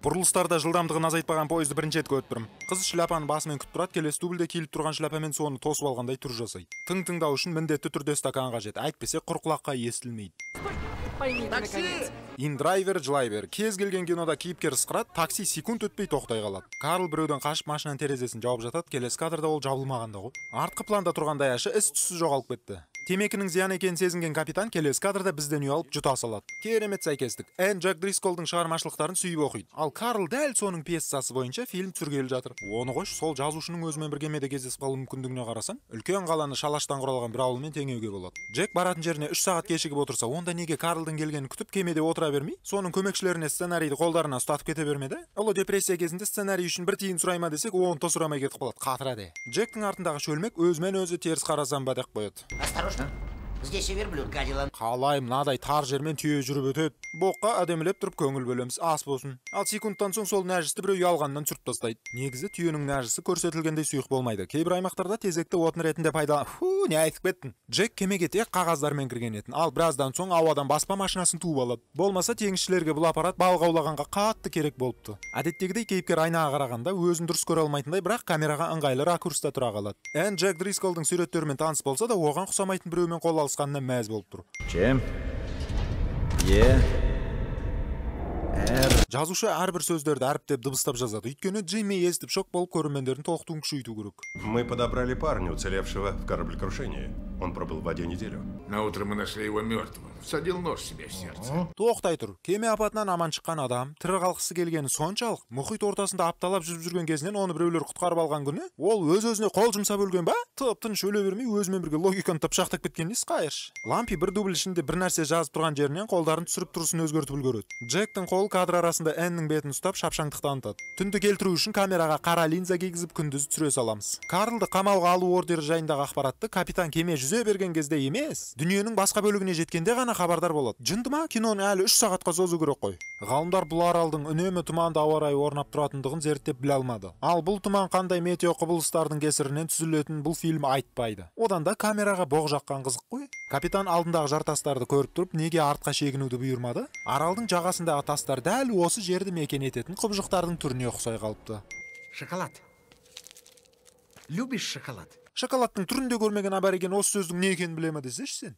бұрылыстарда жылдамдығын азайтпаған пойызды бірінші рет көріп тұрмын. Қыз шляпаны басымен күтіп тұрады келесі дубльде киіліп тұрған шляпамен соны тосып алғандай түр жасайды. Тың тыңдау үшін міндетті түрде стакан қажет әйтпесе құр құлаққа естілмейді. Наконец. индрайвер жылай кез келген кинода кейіпкер ысқырады такси секунд өтпей тоқтай қалады. Карл біреуден қашып машинаның терезесін жауып жатады келесі кадрда ол жабылмағанда ғой. Артқы планда тұрған даяшы із түссіз жоғалып кетті. Темекінің зиян екенін сезінген капитан келесі кадрда бізден үй алып жұта салады. Керемет сәйкестік. Энн джек дрисколдың шығармашылықтарын сүйіп оқиды. Ал карл дәл соның пьесасы бойынша фильм түсіргелі жатыр. Оны қойшы сол жазушының өзімен бір кемеде кездесіп қалу мүмкіндігіне қарасаң үлкен қаланы шалаштан құралған бір ауылмен теңеуге болады. Джек баратын жеріне үш сағат кешігіп отырса онда неге карлдың келгенін күтіп кемеде отыра бермей соның көмекшілеріне сценарийді қолдарына ұстатып кете бермеді? Ұлы депрессия кезінде сценарий үшін бір тиын сұрай ма десек оны да сұрамай кетіп қалады. Қатырады. Джектің артындағы шөлмек өзімен өзі теріс қарасам ба деп қояды. интересно. И верблюд гадила. қалай мынадай тар жермен түйе жүріп өтеді. Боққа әдемілеп тұрып көңіл бөлеміз. Ас болсын. Ал секундтан соң сол нәжісті біреу ұялғаннан түсіріп тастайды. Негізі түйенің нәжісі көрсетілгендей сұйық болмайды. Кейбір аймақтарда тезекті отын ретінде пайдалан фу не айтып кеттің? Джек кемеге тек қағаздармен кірген етін. Ал біраздан соң ауадан баспа машинасын туып алады. Болмаса теңізшілерге бұл аппарат балық аулағанға қатты керек болыпты. Әдеттегідей кейіпкер айнаға қарағанда өзін дұрыс көре алмайтындай бірақ камераға ыңғайлы ракурста тұра қалады. Энн джек дрисколдың суреттерімен таныс болса да оған ұқсамайтын біреумен қол алысқанына мәз болып тұр Чем? Е. жазушы әрбір сөздерді әріптеп дыбыстап жазады өйткені джимми естіп шок болып көрермендердің толқуын күшейту керек Мы подобрали парня, уцелевшего в кораблекрушении. Он пробыл в воде неделю. На утро мы нашли его мертвым. Всадил нож себе в сердце. тоқтай тұр кеме апатынан аман шыққан адам тірі қалғысы келгені соншалық мұхит ортасында апталап жүріп жүрген кезінен оны біреулер құтқарып алған күні ол өз өзіне қол жұмсап өлген ба тып тыныш өле бермей өзімен бірге логиканы тыпшақтап кеткен несі қайыршы лампи бір дубль ішінде бір нәрсе жазып тұрған жерінен қолдарын түсіріп тұрысын өзгертіп үлгереді джектің қолы кадр арасында эннің бетін ұстап шапшаңдық танытады түнді келтіру үшін камераға қара линза кигізіп күндіз түсіре саламыз. Карлды қамауға алу ордері жайындағы ақпаратты капитан кеме жүзе берген кезде емес дүниенің басқа бөлігіне жеткенде ғана хабардар болады. Жынды ма? Киноны әлі үш сағатқа созу керек қой. Ғалымдар бұл аралдың үнемі тұманды ауа райы орнап тұратындығын зерттеп біле алмады. Ал бұл тұман қандай метео құбылыстардың кесірінен түзілетінін бұл фильм айтпайды. Одан да камераға боқ жаққан қызық қой. Капитан алдындағы жартастарды көріп тұрып неге артқа шегінуді бұйырмады? Аралдың жағасындағы тастар дәл осы жерді мекен ететін құбыжықтардың түріне ұқсай қалыпты. Шоколад. Любишь шоколад? шоколадтың түрін де көрмеген абориген осы сөздің не екенін біле ма десеші сен.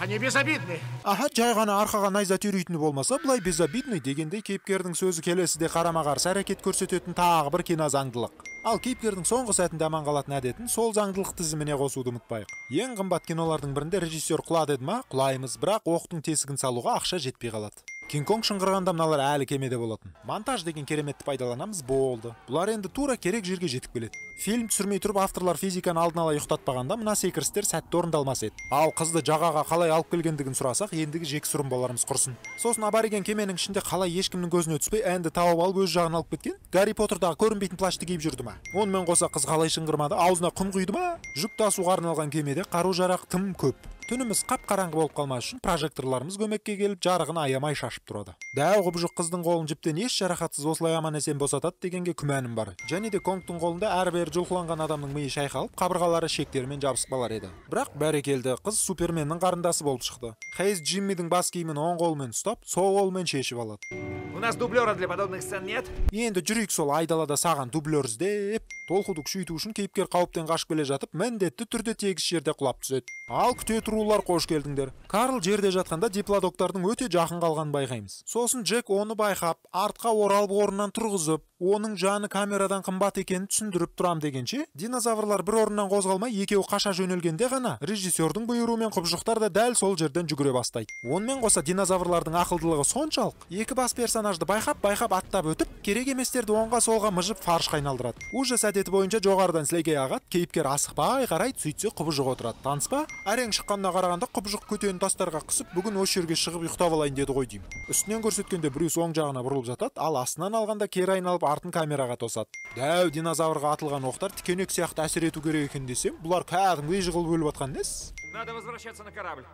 Они безобидны. аха жай ғана арқаға найза түйрейтіні болмаса былай безобидный дегендей кейіпкердің сөзі келесіде қарама қарсы әрекет көрсететін тағы бір кинозаңдылық ал кейіпкердің соңғы сәтінде аман қалатын әдетін сол заңдылық тізіміне қосуды ұмытпайық. Ең қымбат кинолардың бірінде режиссер құла деді ма? Құлаймыз. Бірақ оқтың тесігін салуға ақша жетпей қалады. Кинг конг шыңғырғанда мыналар әлі кемеде болатын. Монтаж деген кереметті пайдаланамыз болды. Бұлар енді тура керек жерге жетіп келеді. Фильм түсірмей тұрып авторлар физиканы алдын ала ұйықтатпағанда мына секірістер сәтті орындалмас еді. Ал қызды жағаға қалай алып келгендігін сұрасақ ендігі жексұрын боларымыз құрсын. Сосын абориген кеменің ішінде қалай ешкімнің көзіне түспей әнді тауып алып өз жағына алып кеткен гарри поттердағы көрінбейтін плашты киіп жүрді ма? Онымен қоса қыз қалай шыңғырмады аузына құм құйды ма? Жүк тасуға арналған кемеде қару жарақ тым көп. Түніміз қап қараңғы болып қалмас үшін прожекторларымыз көмекке келіп жарығын аямай шашып тұрады. Дәу құбыжық қыздың қолын жіптен еш жарақатсыз осылай аман есен босатады дегенге күмәнім бар. Және де конгтың қолында әрі бері жұлқыланған адамның миы шайқалып қабырғалары шектерімен жабысып қалар еді. Бірақ бәрекелді қыз суперменнің қарындасы болып шықты. Хейз джиммидің бас киімін оң қолымен ұстап сол қолымен шешіп алады. У нас дублера для подобных сцен нет? енді жүрейік сол айдалада саған дублер іздеп толқуды күшейту үшін кейіпкер қауіптен қашып келе жатып міндетті түрде тегіс жерде құлап түседі. Ал күте тұрулар қош келдіңдер. Карл жерде жатқанда диплодоктардың өте жақын қалғанын байқаймыз. Сосын джек оны байқап артқа оралып орнынан тұрғызып оның жаны камерадан қымбат екенін түсіндіріп тұрам дегенше динозаврлар бір орнынан қозғалмай екеуі қаша жөнелгенде ғана режиссердің бұйыруымен құбыжықтар да дәл сол жерден жүгіре бастайды онымен қоса динозаврлардың ақылдылығы соншалық екі бас персонажды байқап байқап аттап өтіп керек еместерді оңға солға мыжып фаршқа айналдырады ужас әдеті бойынша жоғарыдан сілекей ағады кейіпкер асықпай қарайды сөйтсе құбыжық отырады таныс па әрең шыққанына қарағанда құбыжық көтені тастарға қысып бүгін осы жерге шығып ұйықтап алайын деді ғой деймін үстінен көрсеткенде брюс оң жағына бұрылып жатады ал астынан алғанда кері айналып артын камераға тосады дәу динозаврға атылған оқтар тікенек сияқты әсер ету керек екен десем бұлар кәдімгідей жығылып өліп жатқан несі Надо возвращаться на корабль.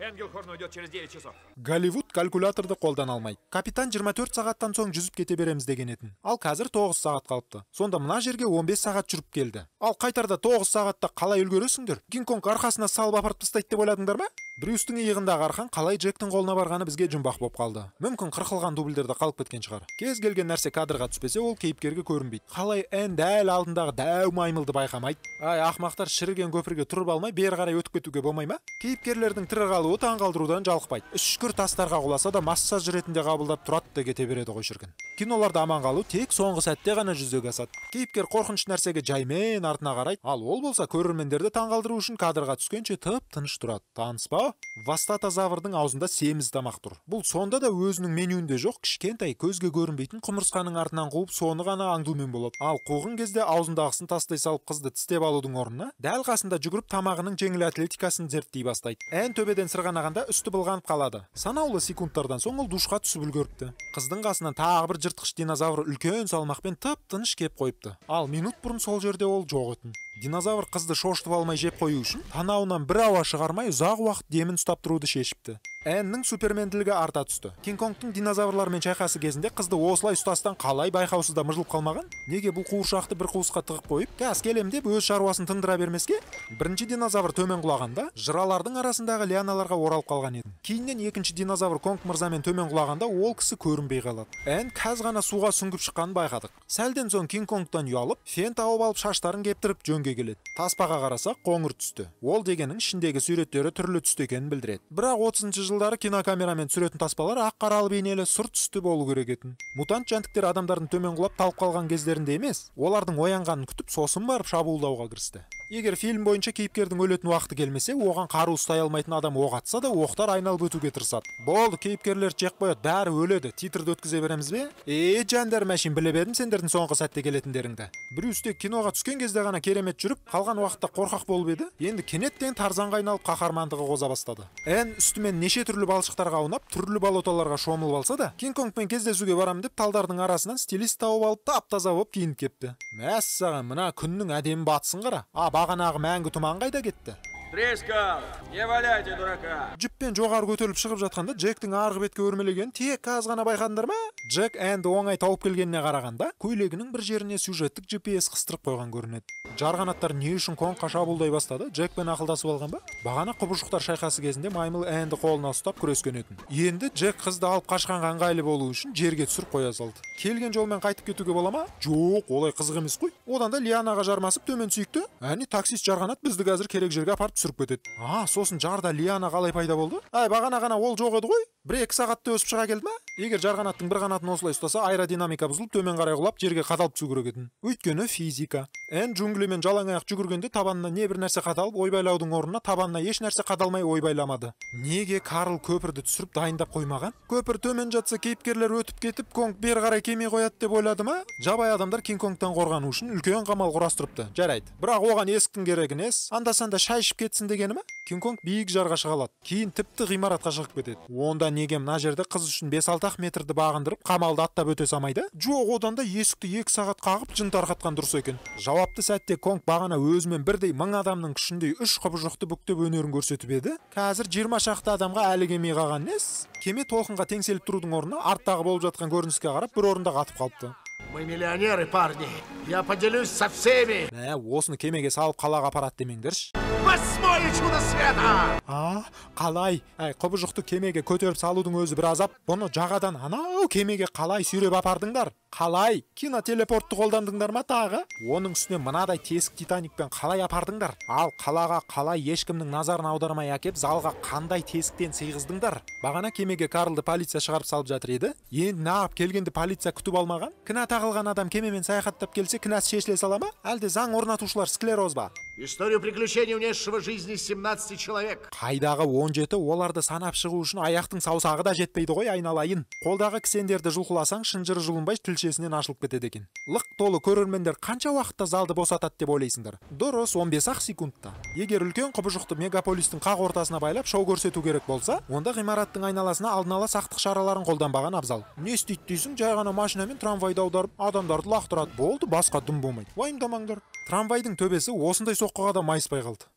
Энгел Хорн уйдет через 9 часов. голливуд калькуляторды қолдана алмайды капитан 24 сағаттан соң жүзіп кете береміз деген етін. Ал қазір 9 сағат қалыпты. Сонда мына жерге 15 сағат жүріп келді. Ал қайтарда 9 сағатта қалай үлгересіңдер? Кинг конг арқасына салып апарып тастайды деп ойладыңдар ма? Брюстің иығындағы арқан қалай джектің қолына барғаны бізге жұмбақ болып қалды. Мүмкін қырқылған дубльдерде қалып кеткен шығар. Кез келген нәрсе кадрға түспесе ол кейіпкерге көрінбейді. Қалай ән дәл алдындағы дәу маймылды байқамайды. Ай ақымақтар шіріген көпірге тұрып алмай бері қарай өтіп кетуге болмай ма? Кейіпкерлердің тірі қалуы таңғалдырудан жалықпайды. Үшкір тастарға құласа да массаж ретінде қабылдап тұрады да кете береді ғой шіркін. Киноларда аман қалу тек соңғы сәтте ғана жүзеге асады. Кейіпкер қорқынышты нәрсеге жаймен артына қарайды ал ол болса көрермендерді таңғалдыру үшін кадрға түскенше тып тыныш тұрады. Таныс па? Вастатозаврдың аузында семіз тамақ тұр. Бұл сонда да өзінің менюінде жоқ кішкентай көзге көрінбейтін құмырсқаның артынан қуып соны ғана аңдумен болады. Ал қуған кезде аузындағысын тастай салып қызды тістеп алудың орнына дәл қасында жүгіріп тамағының жеңіл атлетикасын зерттей бастайды. Ән төбеден сырғанағанда үсті былғанып қалады. Санаулы секундтардан соң ол душқа түсіп үлгеріпті. Қыздың қасынан тағы бір жыртқыш динозавр үлкен салмақпен тып тыныш кеп қойыпты. Ал минут бұрын сол жерде ол жоқ етін. Динозавр қызды шошытып алмай жеп қою үшін танауынан бір ауа шығармай ұзақ уақыт демін ұстап тұруды шешіпті. Әннің суперменділігі арта түсті. Кинг конгтың динозаврлармен шайқасы кезінде қызды осылай ұстастан қалай байқаусызда мыжылып қалмаған? Неге бұл қуыршақты бір қуысқа тығып қойып газ келем деп өз шаруасын тындыра бермеске? Бірінші динозавр төмен құлағанда жыралардың арасындағы лианаларға оралып қалған еді. Кейіннен екінші динозавр конг мырзамен төмен құлағанда ол кісі көрінбей қалады. Ән кәз ғана суға сүңгіп шыққанын байқадық. Сәлден соң кинг конгтан ұялып фен тауып алып шаштарын кептіріп жөнге келеді. Таспаға қарасақ қоңыр түсті. Ол дегенің ішіндегі суреттері түрлі түсті екенін білдіреді. Бірақ отызыншы жылдары кинокамерамен түсіретін таспалар ақ қаралы бейнелі сұр түсті болу керек етін. Мутант жәндіктер адамдардың төмен құлап талып қалған кездерінде емес олардың оянғанын күтіп сосын барып шабуылдауға кірісті. Егер фильм бойынша кейіпкердің өлетін уақыты келмесе оған қару ұстай алмайтын адам оқ атса да оқтар айналып өтуге тырысады. Болды кейіпкерлерді жек қояды бәрі өледі. Титрді өткізе береміз бе? Е жандарым әшейін біліп едім сендердің соңғы сәтте келетіндеріңді. Брюс тек киноға түскен кезде ғана керемет жүріп қалған уақытта қорқақ болып еді. Енді кенеттен тарзанға айналып қаһармандығы қоза бастады. Ән үстімен неше түрлі балшықтарға аунап түрлі болоталарға шомылып алса да кинг конгпен кездесуге барамын деп талдардың арасынан стилист тауып алып тап таза болып киініп кепті. Мәссаған мына күннің әдемі батысын қара. Бағанағы мәңгі тұман қайда кетті? Трескал, не валяйте дурака. джиппен жоғары көтеріліп шығып жатқанда джектің арғы бетке өрмелегенін тек аз ғана байқадыңдар ма? Джек әнді оңай тауып келгеніне қарағанда көйлегінің бір жеріне сюжеттік gps қыстырып қойған көрінеді. Жарғанаттар не үшін конгқа шабуылдай бастады? Джекпен ақылдасып алған ба? Бағана құбыжықтар шайқасы кезінде маймыл әнді қолына ұстап күрескен етін. Енді джек қызды алып қашқанға ыңғайлы болу үшін жерге түсіріп қоя салды. Келген жолмен қайтып кетуге бола ма? Жоқ олай қызық емес қой. Одан да лианаға жармасып төмен түсейік әне таксист жарғанат бізді қазір керек жерге апарып түсіріп кетеді. А сосын жарда лиана қалай пайда болды? Ай бағана ғана ол жоқ еді ғой. Бір екі сағатта өсіп шыға келді ма? Егер жарғанаттың бір қанатын осылай ұстаса аэродинамика бұзылып төмен қарай құлап жерге қадалып түсу керек етін өйткені физика. Ән джунглимен жалаң аяқ жүгіргенде табанына не бір нәрсе қадалып ойбайлаудың орнына табанына еш нәрсе қадалмай ойбайламады. Неге карл көпірді түсіріп дайындап қоймаған? Көпір төмен жатса кейіпкерлер өтіп кетіп конг бері қарай келмей қояды деп ойлады ма? Жабайы адамдар кинг конгтан қорғану үшін үлкен қамал құрастырыпты. Жарайды. Бірақ оған есіктің керегі нес анда санда шай ішіп кетсін дегені ма кинг конг биік жарға шыға алады. Кейін тіпті ғимаратқа шығып кетеді. Онда неге мына жерде қыз үшін бес алты ақ метрді бағындырып қамалды аттап өте салмайды? Жоқ одан да есікті екі сағат қағып жын тарқатқан дұрыс екен. Жауапты сәтте конг бағана өзімен бірдей мың адамның күшіндей үш құбыжықты бүктеп өнерін көрсетіп еді. Қазір жиырма шақты адамға әлі келмей қалған нес? Кеме толқынға теңселіп тұрудың орнына арттағы болып жатқан көрініске қарап бір орында қатып қалыпты. Мы миллионеры, парни. Я поделюсь со всеми. мә осыны кемеге салып қалаға апарады демеңдерші. Восьмое чудо света! а? Қалай? Әй құбыжықты кемеге көтеріп салудың өзі бір азап бұны жағадан анау кемеге қалай сүйреп апардыңдар? Қалай? Кинотелепортты қолдандыңдар ма тағы? Оның үстіне мынадай тесік титаникпен қалай апардыңдар? Ал қалаға қалай ешкімнің назарын аудармай әкеп залға қандай тесіктен сыйғыздыңдар? Бағана кемеге карлды полиция шығарып салып жатыр еді. Енді неғып келгенде полиция күтіп алмаған? Кінә тағылған адам кемемен саяхаттап келсе кінәсі шешіле сала ма? Әлде заң орнатушылар склероз ба? Историю приключений, унесшего жизни 17 человек. қайдағы 17 оларды санап шығу үшін аяқтың саусағы да жетпейді ғой айналайын. Қолдағы кісендерді жұлқыласаң шынжыры жұлынбай тілшесінен ашылып кетеді екен. Лық толы көрермендер қанша уақытта залды босатады деп ойлайсыңдар? Дұрыс 15 ақ секундта. Егер үлкен құбыжықты мегаполистің қақ ортасына байлап шоу көрсету керек болса онда ғимараттың айналасына алдын ала сақтық шараларын қолданбаған абзал. Не істейді дейсің? Жай ғана машинамен трамвайды аударып адамдарды лақтырады. Болды басқа дым болмайды. Уайымдамаңдар. Трамвайдың төбесі осындай соққыға да майыспай қалды.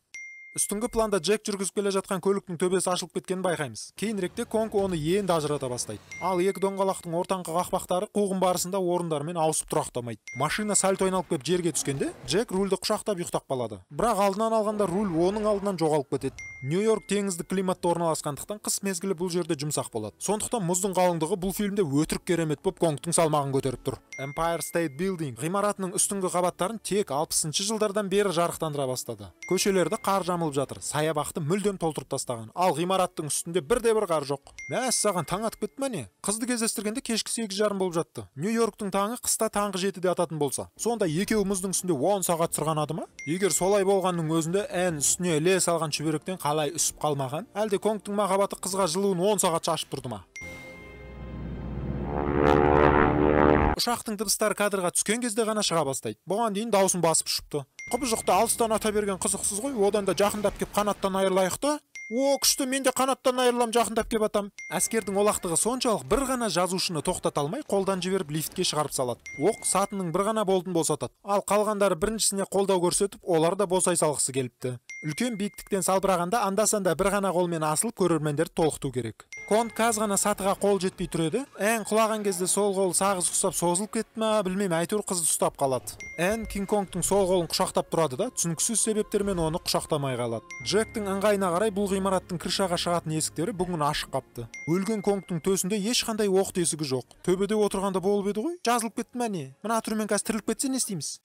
Үстіңгі планда джек жүргізіп келе жатқан көліктің төбесі ашылып кеткенін байқаймыз. Кейініректе конг оны енді ажырата бастайды. Ал екі доңғалақтың ортаңғы қақпақтары қуғын барысында орындарымен ауысып тұрақтамайды. Машина сальто айналып келіп жерге түскенде джек рульді құшақтап ұйықтап қалады. Бірақ алдынан алғанда руль оның алдынан жоғалып кетеді. Нью йорк теңіздік климатта орналасқандықтан қыс мезгілі бұл жерде жұмсақ болады. Сондықтан мұздың қалыңдығы бұл фильмде өтірік керемет болып конгтың салмағын көтеріп тұр. Empire state building ғимаратының үстіңгі қабаттарын тек 60 жылдардан бері жарықтандыра бастады. Көшелерді қар жамылып жатыр. Саябақты мүлдем толтырып тастаған. Ал ғимараттың үстінде бірде бір қар жоқ. Мәссаған таң атып кетті ма не? Қызды кездестіргенде кешкі сегіз жарым болып жатты. Нью йорктың таңы қыста таңғы жетіде ататын болса. Сонда екеуі мұздың үстінде он сағат сырғанады ма егер солай болғанның өзінде ән үстіне іле салған шүберектен қалай үсіп қалмаған? Әлде конгтың махаббаты қызға жылуын он сағат шашып тұрды ма? Ұшақтың дыбыстары кадрға түскен кезде ғана шыға бастайды. Бұған дейін даусын басып ұшыпты. Құбыжықты алыстан ата берген қызықсыз ғой одан да жақындап кеп қанаттан айырылайық та о күшті мен де қанаттан айырылам жақындап кеп атам. Әскердің олақтығы соншалық бір ғана жазушыны тоқтата алмай қолдан жіберіп лифтке шығарып салады. Оқ сатының бір ғана болтын босатады. Ал қалғандары біріншісіне қолдау көрсетіп олар да босай салғысы келіпті. Үлкен биіктіктен салбырағанда анда санда бір ғана қолмен асылып көрермендерді толқыту керек. Конт каз ғана сатыға қол жетпей тұр еді ән құлаған кезде сол қол сағыз ұқсап созылып кетті ма білмеймін әйтеуір қызды ұстап қалады. Ән кинг конгтың сол қолын құшақтап тұрады да түсініксіз себептермен оны құшақтамай қалады. Джектің ыңғайына қарай бұл ғимараттың крышаға шығатын есіктері бүгін ашық қапты. Өлген конгтың төсінде ешқандай оқ тесігі жоқ. Төбеде отырғанда болып еді ғой. Жазылып кетті ма не? Мына түрмен қазір тіріліп кетсе не істейміз?